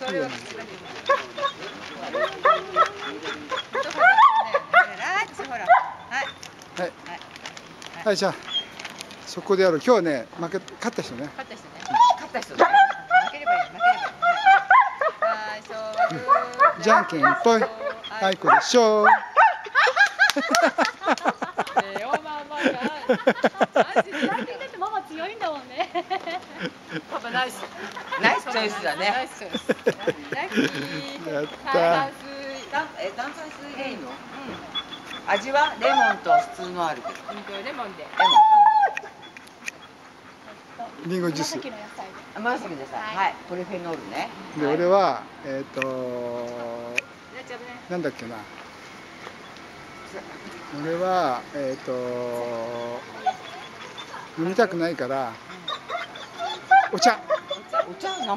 それはいはいはいじゃあそこでやろう。今日はね負け勝った人ね。勝った人ね。勝った人ね。負ければいい負ければいい。じゃんけんぽい。あい。こでしょうえー、おままが。マジで。パパナイス。ナイスチョイスだね。ナイスチョイス。ラッキー。やっはい、た淡え炭酸水でいいの、味はレモンと普通のあるけど。レモンで。レリン。ゴジュース紫の野菜はい。はい。ポリフェノールね。で俺はえっ、と。なんだっけな。俺はえっ、と飲みたくないからお茶。お茶生